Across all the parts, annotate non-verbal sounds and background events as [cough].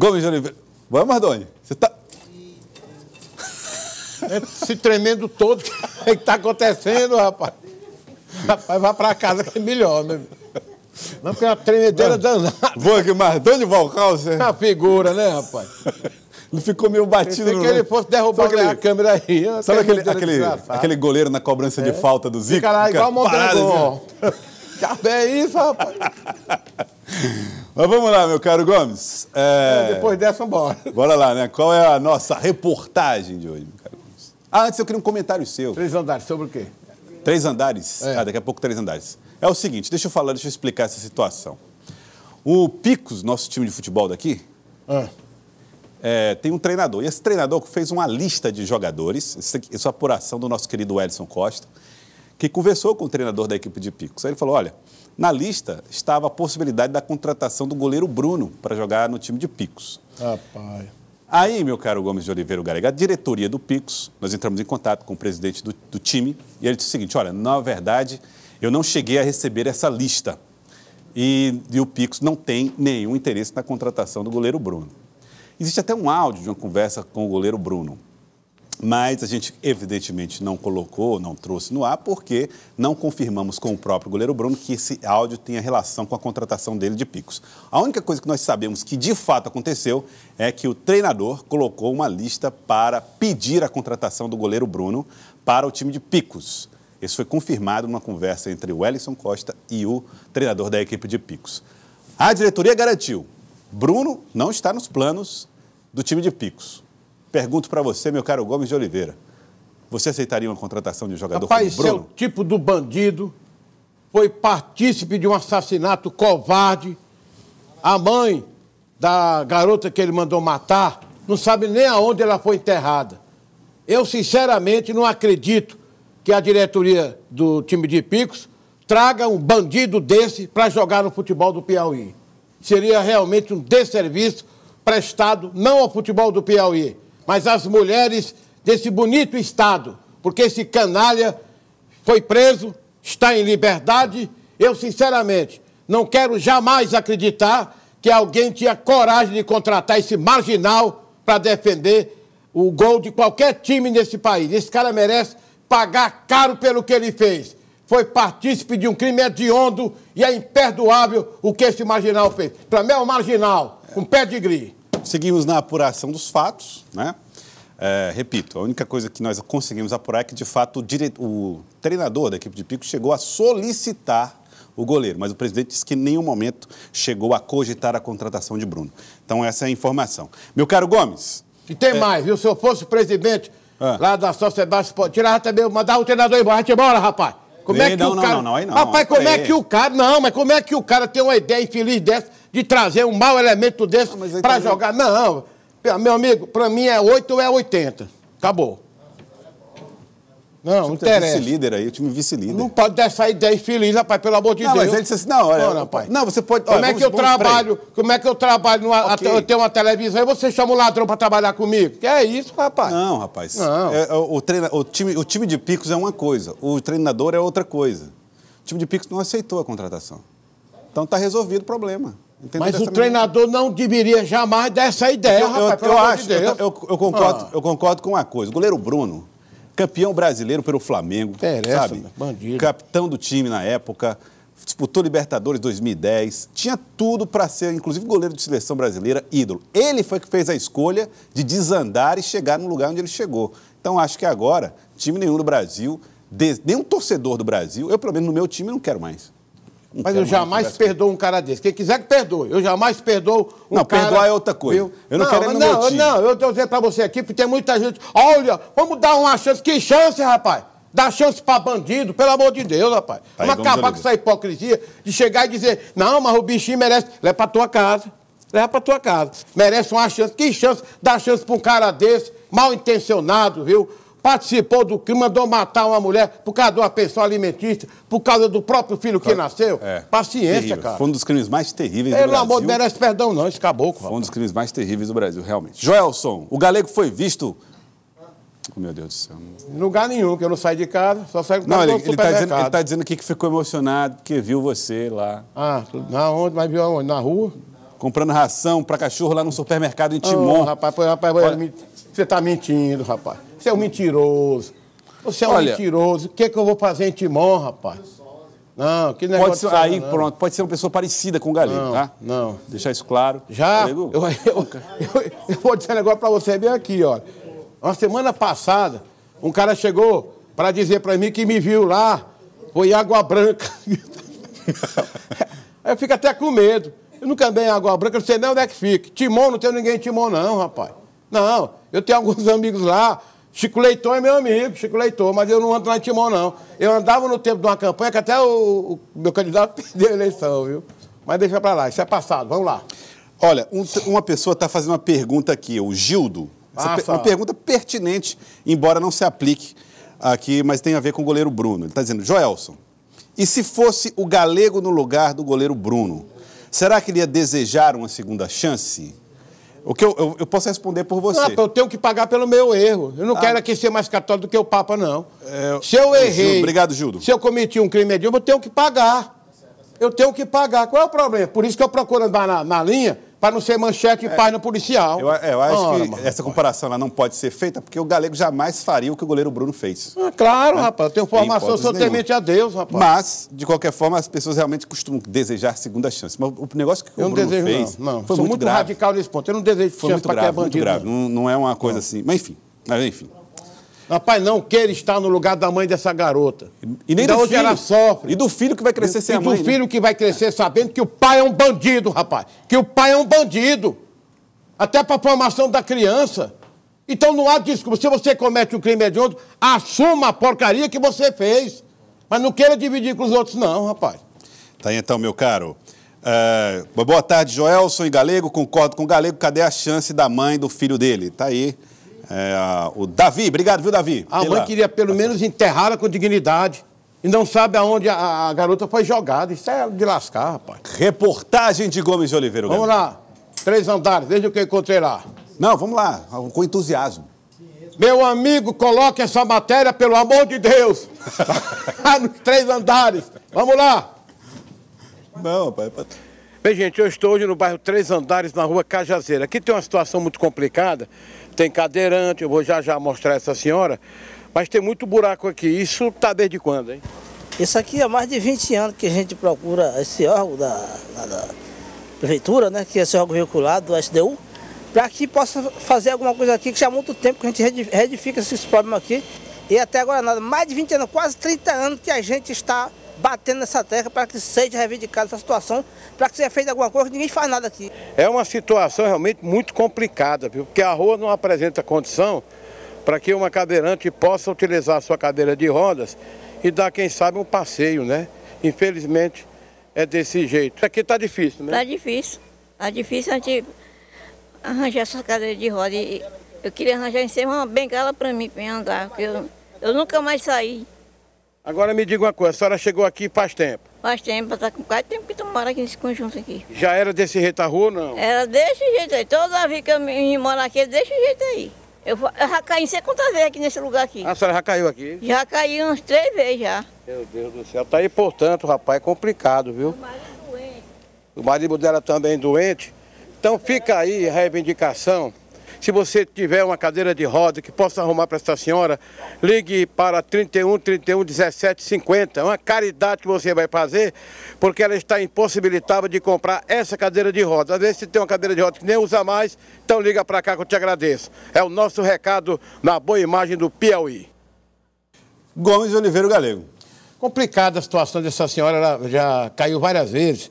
Gomes de Oliveira. Vamos, Mardoni. Você tá. Esse tremendo todo, [laughs] o que está acontecendo, rapaz? Rapaz, vai para casa que é melhor, né? Não, porque é uma tremedeira danada. Vou aqui, Mardoni Valcalcer. É uma figura, né, rapaz? [laughs] Ele ficou meio batido Pensei no que ele fosse derrubar aquele- a câmera aí. Sabe aquele, aquele, aquele goleiro na cobrança de falta do Zico? Fica lá igual parado Mondragão. [laughs] Já é isso, rapaz. Mas vamos lá, meu caro Gomes. É, Depois dessa, bora. Bora lá, né? Qual é a nossa reportagem de hoje, meu caro Gomes? Ah, antes eu queria um comentário seu. Três andares, sobre o quê? Três andares? É. Ah, daqui a pouco três andares. É o seguinte, deixa eu falar, deixa eu explicar essa situação. O Picos, nosso time de futebol daqui, Ah, é, tem um treinador. E esse treinador fez uma lista de jogadores, isso é apuração do nosso querido Edson Costa, que conversou com o treinador da equipe de Picos. Aí ele falou: olha, na lista estava a possibilidade da contratação do goleiro Bruno para jogar no time de Picos. rapaz. Aí, meu caro Gomes de Oliveira Garega, a diretoria do Picos, nós entramos em contato com o presidente do, do time e ele disse o seguinte: olha, na verdade, eu não cheguei a receber essa lista. E, e o Picos não tem nenhum interesse na contratação do goleiro Bruno. Existe até um áudio de uma conversa com o goleiro Bruno. Mas a gente, evidentemente, não colocou, não trouxe no ar, porque não confirmamos com o próprio goleiro Bruno que esse áudio tenha relação com a contratação dele de Picos. A única coisa que nós sabemos que de fato aconteceu é que o treinador colocou uma lista para pedir a contratação do goleiro Bruno para o time de Picos. Isso foi confirmado numa conversa entre o Wellington Costa e o treinador da equipe de Picos. A diretoria garantiu: Bruno não está nos planos do time de Picos. Pergunto para você, meu caro Gomes de Oliveira. Você aceitaria uma contratação de um jogador Rapaz, como esse é Bruno? o tipo do bandido, foi partícipe de um assassinato covarde. A mãe da garota que ele mandou matar não sabe nem aonde ela foi enterrada. Eu, sinceramente, não acredito que a diretoria do time de Picos traga um bandido desse para jogar no futebol do Piauí. Seria realmente um desserviço prestado não ao futebol do Piauí, mas às mulheres desse bonito estado, porque esse canalha foi preso, está em liberdade. Eu, sinceramente, não quero jamais acreditar que alguém tinha coragem de contratar esse marginal para defender o gol de qualquer time nesse país. Esse cara merece pagar caro pelo que ele fez. Foi partícipe de um crime hediondo e é imperdoável o que esse marginal fez. Para mim é um marginal, com pé de gris. Seguimos na apuração dos fatos, né? É, repito, a única coisa que nós conseguimos apurar é que, de fato, o, dire... o treinador da equipe de Pico chegou a solicitar o goleiro, mas o presidente disse que em nenhum momento chegou a cogitar a contratação de Bruno. Então, essa é a informação. Meu caro Gomes, E tem mais, viu? Se eu fosse presidente Ah. lá da Sociedade Esportiva, tirava também, mandava o treinador embora, embora, rapaz. Como é que não, o não, cara... não, não, aí não, Rapaz, como é que o cara... Não, mas como é que o cara tem uma ideia infeliz dessa de trazer um mau elemento desse Ah, aí pra também- jogar? Não, meu amigo, pra mim é 8 ou é 80. Acabou. Não, não o time interessa. vice-líder aí, o time vice-líder. Não pode dar essa ideia infeliz, rapaz, pelo amor de Não, Deus. mas ele disse assim, não, olha, Ora, rapaz. não, você pode... Como olha, é que eu trabalho? Como é que eu trabalho numa, Ok. eu tenho uma televisão e você chama um ladrão pra trabalhar comigo? Que é isso, rapaz? Não, rapaz. Não. É, é, o, treina, o, time, o time de Picos é uma coisa, o treinador é outra coisa. O time de Picos não aceitou a contratação. Então está resolvido o problema. Mas Dessa o treinador não deveria jamais dar essa ideia, Eu, eu, rapaz, eu amor acho, de eu, eu- eu concordo, Ah. eu concordo com uma coisa. O goleiro Bruno, campeão brasileiro pelo Flamengo, Interessa, sabe? bandido. Capitão do time na época, disputou Libertadores 2010, tinha tudo para ser, inclusive, goleiro de seleção brasileira, ídolo. Ele foi que fez a escolha de desandar e chegar no lugar onde ele chegou. Então, acho que agora, time nenhum do Brasil, nenhum torcedor do Brasil, eu, pelo menos no meu time, não quero mais. Não Mas quero eu jamais mais perdoo um cara desse. Quem quiser que perdoe. Eu jamais perdoo um Não, cara... perdoar é outra coisa. Eu não quero ele no não, meu. Não, eu estou dizendo pra você aqui, porque tem muita gente... Olha, vamos dar uma chance. Que chance, rapaz? Dá chance pra bandido, pelo amor de Deus, rapaz. Tá aí, vamos vamos acabar resolver. com essa hipocrisia de chegar e dizer, não, mas o bichinho merece... Leva pra tua casa. Leva pra tua casa. Merece uma chance. Que chance? Dá chance pra um cara desse, mal intencionado, viu? Participou do crime, mandou matar uma mulher por causa de uma pensão alimentícia, por causa do próprio filho que nasceu. É. Paciência, Terrível. cara. Foi um dos crimes mais terríveis do Pelo Brasil. amor de Deus, merece perdão não, esse caboclo. Foi um rapaz. dos crimes mais terríveis do Brasil, realmente. Joelson, o Galego foi visto. Oh, meu Deus do céu. Em lugar nenhum, que eu não saio de casa, só saio Não, ele, no ele, tá dizendo, ele tá dizendo aqui que ficou emocionado porque viu você lá. Ah, na onde? Mas viu aonde? Na rua? comprando ração para cachorro lá no supermercado em Timon. Oh, rapaz, rapaz, Olha... você está mentindo, rapaz. Você é um mentiroso. Você é um Olha... mentiroso. O que, que eu vou fazer em Timon, rapaz? Não, que negócio. Pode ser, aí, não. pronto, pode ser uma pessoa parecida com o Galego, não, tá? Não. Deixar isso claro. Já? Eu, eu, eu, eu, vou dizer um negócio para você bem aqui, ó. Uma semana passada, um cara chegou para dizer para mim que me viu lá, foi Água Branca. Aí [laughs] eu fico até com medo. Eu nunca andei em Água Branca, não sei nem onde é que fica. Timon, não tem ninguém em Timon, não, rapaz. Não, eu tenho alguns amigos lá. Chico Leitão é meu amigo, Chico Leitão, mas eu não ando lá em Timon, não. Eu andava no tempo de uma campanha que até o, o meu candidato [laughs] perdeu a eleição, viu? Mas deixa para lá, isso é passado, vamos lá. Olha, um, uma pessoa está fazendo uma pergunta aqui, o Gildo. Ah, uma pergunta pertinente, embora não se aplique aqui, mas tem a ver com o goleiro Bruno. Ele está dizendo, Joelson, e se fosse o galego no lugar do goleiro Bruno, será que ele ia desejar uma segunda chance? O que eu, eu, eu posso responder por você. Não, eu tenho que pagar pelo meu erro. Eu não ah. quero aqui ser mais católico do que o Papa, não. É, se eu errei. Obrigado, Gildo. Se eu cometi um crime hediondo, eu tenho que pagar. Eu tenho que pagar. Qual é o problema? Por isso que eu procuro andar na, na linha para não ser manchete de é, página policial. Eu, é, eu acho Ora, que mano, essa comparação ela não pode ser feita porque o Galego jamais faria o que o goleiro Bruno fez. Ah, claro, né? rapaz. Eu tenho formação, sou temente a Deus, rapaz. Mas, de qualquer forma, as pessoas realmente costumam desejar segunda chance. Mas o negócio que o eu Bruno desejo, fez não, não. foi sou muito, muito radical nesse ponto. Eu não desejo foi chance para quem é bandido. Muito grave. Não, não é uma coisa não. assim. Mas enfim. Mas enfim. Rapaz, não queira estar no lugar da mãe dessa garota. E nem da do onde filho. ela sofre. E do filho que vai crescer sem e a mãe. E do filho né? que vai crescer sabendo que o pai é um bandido, rapaz. Que o pai é um bandido até para a formação da criança. Então não há desculpa. Se você comete um crime hediondo, assuma a porcaria que você fez. Mas não queira dividir com os outros, não, rapaz. Tá aí então, meu caro. Uh, boa tarde, Joelson e Galego. Concordo com o Galego. Cadê a chance da mãe do filho dele? Tá aí. É, o Davi, obrigado, viu, Davi? A Pela... mãe queria pelo menos enterrá-la com dignidade. E não sabe aonde a, a, garota foi jogada. Isso é de lascar, rapaz. Reportagem de Gomes de Oliveira. Vamos lá. Três andares, desde o que eu encontrei lá. Não, vamos lá, com entusiasmo. Meu amigo, coloque essa matéria, pelo amor de Deus. [laughs] Nos três andares. Vamos lá. Não, pai. Bem, gente, eu estou hoje no bairro Três Andares, na rua Cajazeira. Aqui tem uma situação muito complicada. Tem cadeirante, eu vou já já mostrar essa senhora. Mas tem muito buraco aqui. Isso está desde quando, hein? Isso aqui há mais de 20 anos que a gente procura esse órgão da, da prefeitura, né, que é esse órgão veiculado do SDU, para que possa fazer alguma coisa aqui, que já há muito tempo que a gente reedifica esses problemas aqui. E até agora nada, mais de 20 anos, quase 30 anos que a gente está batendo nessa terra para que seja reivindicada essa situação, para que seja feita alguma coisa, ninguém faz nada aqui. É uma situação realmente muito complicada, viu? porque a rua não apresenta condição para que uma cadeirante possa utilizar a sua cadeira de rodas e dar, quem sabe, um passeio, né? Infelizmente, é desse jeito. Aqui tá difícil, né? Tá difícil. Tá difícil a gente arranjar essa cadeira de roda. E eu queria arranjar em cima uma bengala para mim, para andar, porque eu, eu nunca mais saí. Agora me diga uma coisa, a senhora chegou aqui faz tempo? Faz tempo, tá com quase tempo que tu mora aqui nesse conjunto aqui. Já era desse jeito a rua não? Era desse jeito aí. Toda vez que eu me moro aqui, é desse jeito aí. Eu, eu já caí sei quantas vezes aqui nesse lugar aqui. A senhora já caiu aqui? Já caí umas três vezes já. Meu Deus do céu. Tá aí, portanto, rapaz, é complicado, viu? O marido doente. O marido dela também doente. Então fica aí a reivindicação se você tiver uma cadeira de roda que possa arrumar para essa senhora, ligue para 31 31 17 50. É uma caridade que você vai fazer, porque ela está impossibilitada de comprar essa cadeira de roda. Às vezes você tem uma cadeira de roda que nem usa mais, então liga para cá que eu te agradeço. É o nosso recado na boa imagem do Piauí. Gomes Oliveira Galego. Complicada a situação dessa senhora, ela já caiu várias vezes.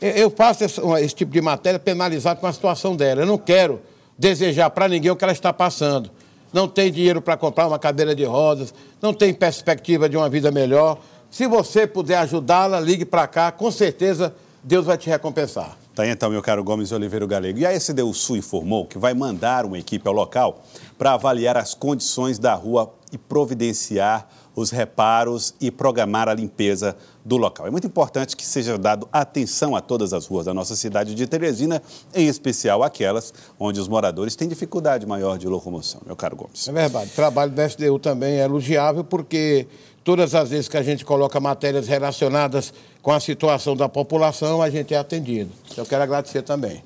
Eu faço esse, esse tipo de matéria penalizado com a situação dela. Eu não quero desejar para ninguém o que ela está passando. Não tem dinheiro para comprar uma cadeira de rodas, não tem perspectiva de uma vida melhor. Se você puder ajudá-la, ligue para cá, com certeza Deus vai te recompensar. Tá então, meu caro Gomes Oliveira Galego. E a SDU Sul informou que vai mandar uma equipe ao local para avaliar as condições da rua e providenciar os reparos e programar a limpeza do local. É muito importante que seja dado atenção a todas as ruas da nossa cidade de Teresina, em especial aquelas onde os moradores têm dificuldade maior de locomoção, meu caro Gomes. É verdade. O trabalho do SDU também é elogiável porque todas as vezes que a gente coloca matérias relacionadas com a situação da população, a gente é atendido. Eu quero agradecer também.